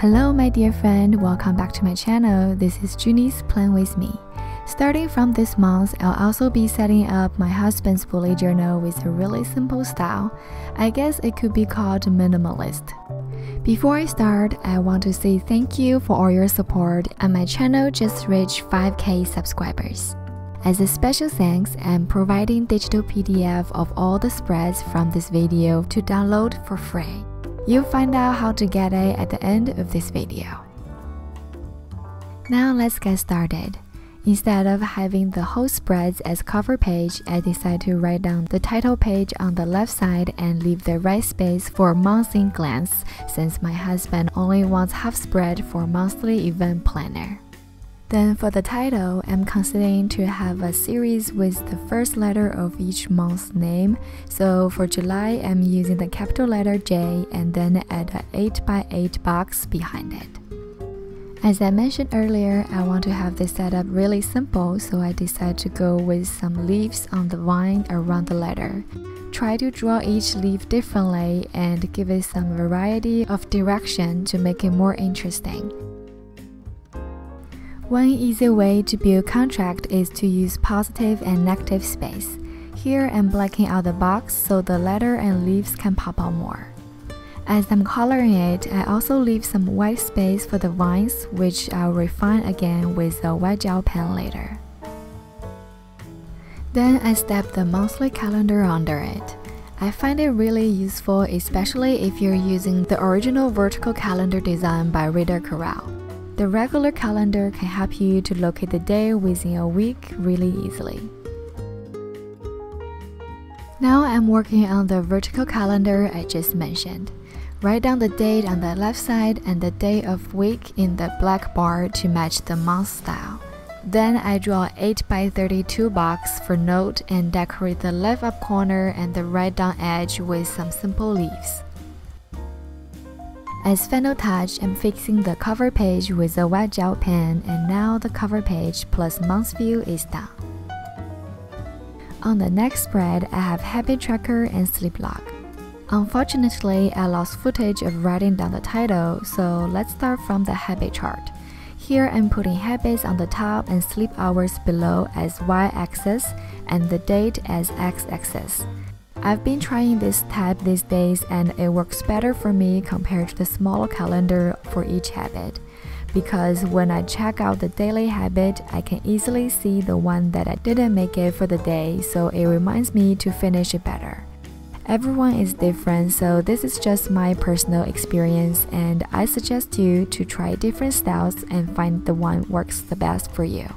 Hello, my dear friend, welcome back to my channel. This is Junie's Plan With Me. Starting from this month, I'll also be setting up my husband's bullet journal with a really simple style. I guess it could be called minimalist. Before I start, I want to say thank you for all your support and my channel just reached 5k subscribers. As a special thanks, I'm providing digital PDF of all the spreads from this video to download for free. You'll find out how to get it at the end of this video. Now let's get started. Instead of having the whole spreads as cover page, I decide to write down the title page on the left side and leave the right space for monthly glance since my husband only wants half spread for monthly event planner. Then for the title, I'm considering to have a series with the first letter of each month's name. So for July, I'm using the capital letter J and then add an 8x8 box behind it. As I mentioned earlier, I want to have this setup really simple, so I decided to go with some leaves on the vine around the letter. Try to draw each leaf differently and give it some variety of direction to make it more interesting. One easy way to build contrast is to use positive and negative space. Here I'm blacking out the box so the letter and leaves can pop out more. As I'm coloring it, I also leave some white space for the vines, which I'll refine again with a white gel pen later. Then I step the monthly calendar under it. I find it really useful, especially if you're using the original vertical calendar design by Ryder Carroll. The regular calendar can help you to locate the day within a week really easily. Now I'm working on the vertical calendar I just mentioned. Write down the date on the left side and the day of week in the black bar to match the month style. Then I draw 8 by 32 box for note and decorate the left up corner and the right down edge with some simple leaves. As final touch, I'm fixing the cover page with a wet gel pen and now the cover page plus month view is done. On the next spread, I have habit tracker and sleep log. Unfortunately, I lost footage of writing down the title, so let's start from the habit chart. Here I'm putting habits on the top and sleep hours below as y-axis and the date as x-axis. I've been trying this type these days and it works better for me compared to the smaller calendar for each habit. Because when I check out the daily habit, I can easily see the one that I didn't make it for the day, so it reminds me to finish it better. Everyone is different, so this is just my personal experience, and I suggest you to try different styles and find the one works the best for you.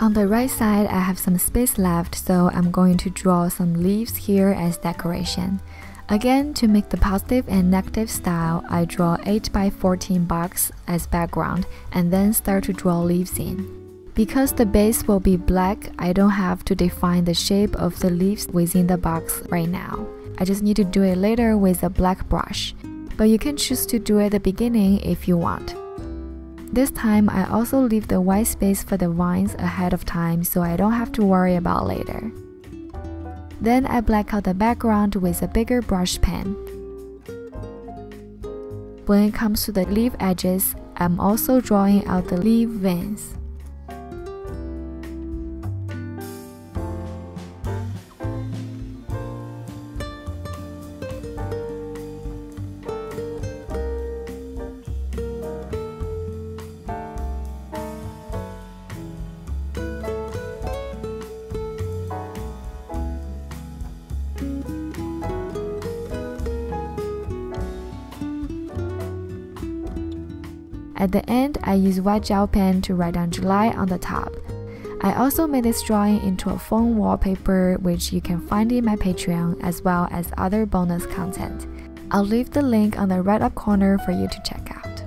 On the right side, I have some space left, so I'm going to draw some leaves here as decoration. Again, to make the positive and negative style, I draw 8 by 14 box as background and then start to draw leaves in. Because the base will be black, I don't have to define the shape of the leaves within the box right now. I just need to do it later with a black brush. But you can choose to do it at the beginning if you want. This time, I also leave the white space for the vines ahead of time so I don't have to worry about later. Then I black out the background with a bigger brush pen. When it comes to the leaf edges, I'm also drawing out the leaf veins. At the end, I use white gel pen to write down July on the top. I also made this drawing into a phone wallpaper which you can find in my Patreon as well as other bonus content. I'll leave the link on the right up corner for you to check out.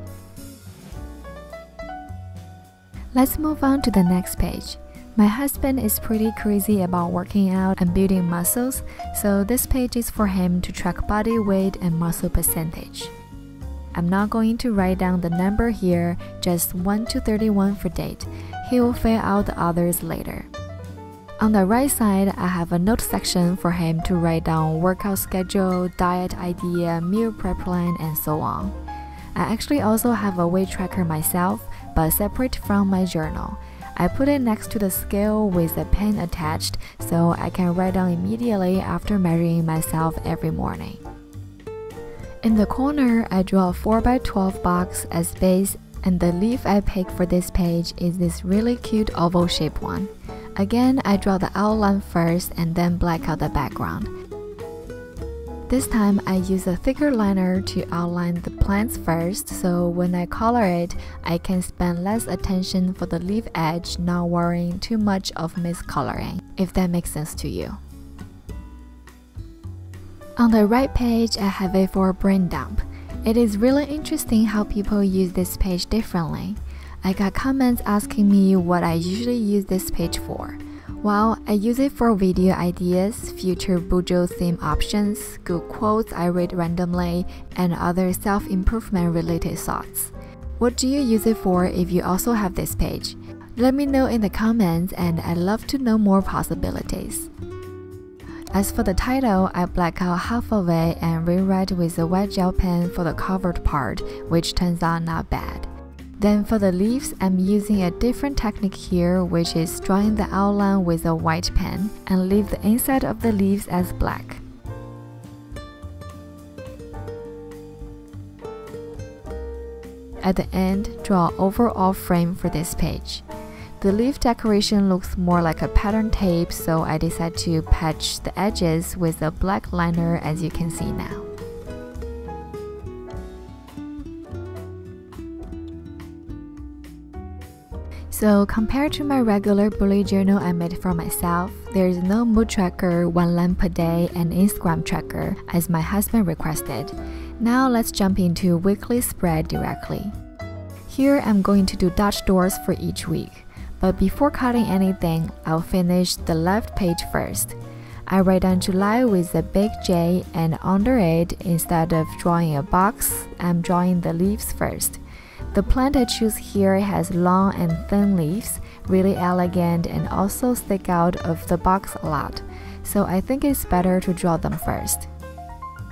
Let's move on to the next page. My husband is pretty crazy about working out and building muscles, so this page is for him to track body weight and muscle percentage. I'm not going to write down the number here, just 1 to 31 for date. He will fill out the others later. On the right side, I have a note section for him to write down workout schedule, diet idea, meal prep plan, and so on. I actually also have a weight tracker myself, but separate from my journal. I put it next to the scale with a pen attached so I can write down immediately after measuring myself every morning. In the corner, I draw a 4x12 box as base and the leaf I picked for this page is this really cute oval shaped one. Again, I draw the outline first and then black out the background. This time I use a thicker liner to outline the plants first so when I color it, I can spend less attention for the leaf edge not worrying too much of miscoloring, if that makes sense to you. On the right page, I have it for brain dump. It is really interesting how people use this page differently. I got comments asking me what I usually use this page for. Well, I use it for video ideas, future Bujo theme options, good quotes I read randomly, and other self improvement related thoughts. What do you use it for if you also have this page? Let me know in the comments, and I'd love to know more possibilities. As for the title, I black out half of it and rewrite with a white gel pen for the covered part, which turns out not bad. Then for the leaves, I'm using a different technique here, which is drawing the outline with a white pen and leave the inside of the leaves as black. At the end, draw overall frame for this page. The leaf decoration looks more like a pattern tape, so I decided to patch the edges with a black liner as you can see now. So compared to my regular bullet journal I made for myself, there is no mood tracker, one lamp per day, and Instagram tracker as my husband requested. Now let's jump into weekly spread directly. Here I'm going to do Dutch doors for each week. But before cutting anything, I'll finish the left page first. I write down July with a big J and under it, instead of drawing a box, I'm drawing the leaves first. The plant I choose here has long and thin leaves, really elegant and also stick out of the box a lot, so I think it's better to draw them first.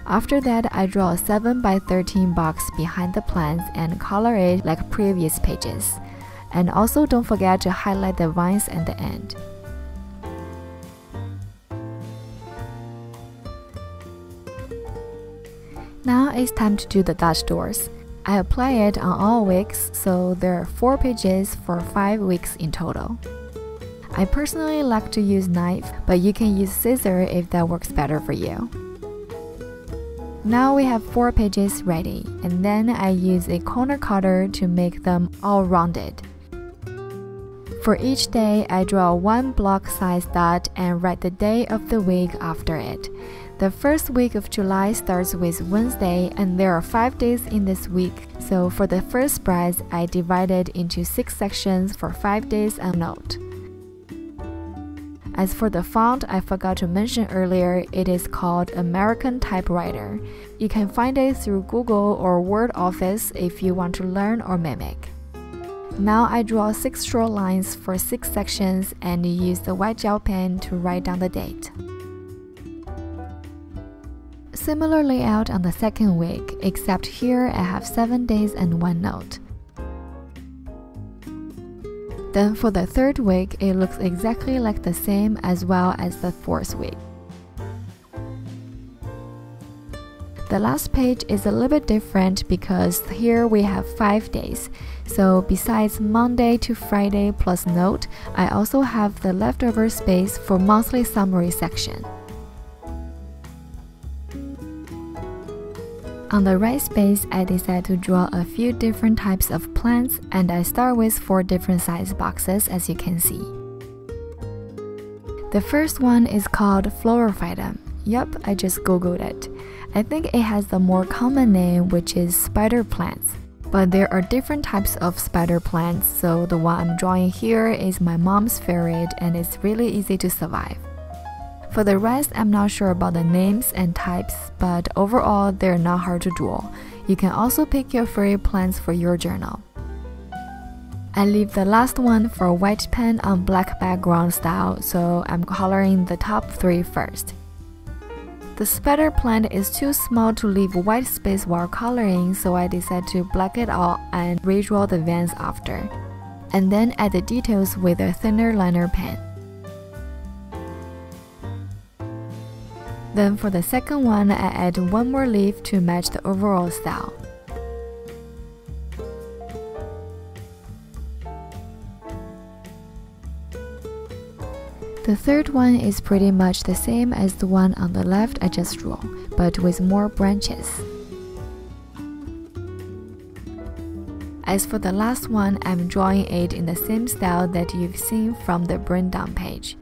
After that, I draw a 7 by 13 box behind the plants and color it like previous pages. And also don't forget to highlight the vines at the end. Now it's time to do the Dutch doors. I apply it on all weeks, so there are 4 pages for 5 weeks in total. I personally like to use knife, but you can use scissor if that works better for you. Now we have 4 pages ready, and then I use a corner cutter to make them all rounded. For each day, I draw one block size dot and write the day of the week after it. The first week of July starts with Wednesday, and there are five days in this week. So for the first spread, I divided into six sections for five days and note. As for the font, I forgot to mention earlier, it is called American Typewriter. You can find it through Google or Word Office if you want to learn or mimic. Now I draw 6 short lines for 6 sections and use the white gel pen to write down the date. Similar layout on the second week, except here I have 7 days and 1 note. Then for the third week, it looks exactly like the same as well as the fourth week. The last page is a little bit different because here we have 5 days. So besides Monday to Friday plus note, I also have the leftover space for monthly summary section. On the right space, I decide to draw a few different types of plants and I start with four different size boxes as you can see. The first one is called Chlorophytum. Yup, I just googled it. I think it has the more common name which is spider plants. But there are different types of spider plants, so the one I'm drawing here is my mom's favorite and it's really easy to survive. For the rest, I'm not sure about the names and types, but overall, they're not hard to draw. You can also pick your favorite plants for your journal. I leave the last one for white pen on black background style, so I'm coloring the top three first. The spider plant is too small to leave white space while coloring, so I decided to black it out and redraw the veins after. And then add the details with a thinner liner pen. Then for the second one, I add one more leaf to match the overall style. The third one is pretty much the same as the one on the left I just drew, but with more branches. As for the last one, I'm drawing it in the same style that you've seen from the brain dump page.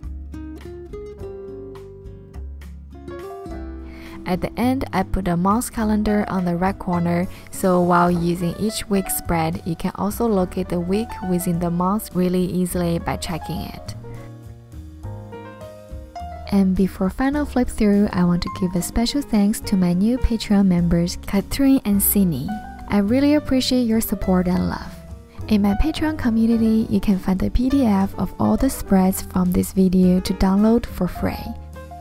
At the end, I put a month calendar on the right corner, so while using each week spread, you can also locate the week within the month really easily by checking it. And before final flip through, I want to give a special thanks to my new Patreon members, Catherine and Sini. I really appreciate your support and love. In my Patreon community, you can find the PDF of all the spreads from this video to download for free.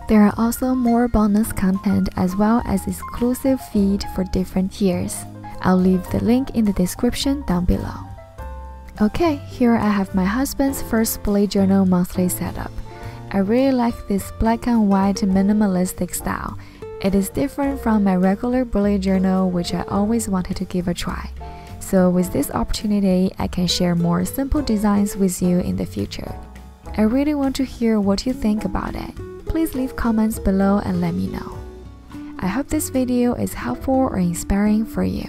There are also more bonus content as well as exclusive feed for different tiers. I'll leave the link in the description down below. Okay, here I have my husband's first bullet journal monthly setup. I really like this black and white minimalistic style. It is different from my regular bullet journal, which I always wanted to give a try. So, with this opportunity, I can share more simple designs with you in the future. I really want to hear what you think about it. Please leave comments below and let me know. I hope this video is helpful or inspiring for you.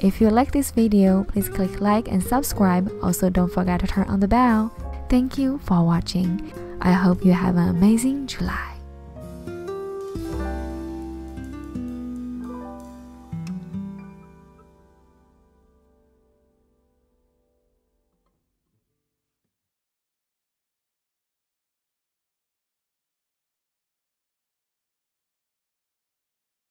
If you like this video, please click like and subscribe. Also, don't forget to turn on the bell. Thank you for watching. I hope you have an amazing July.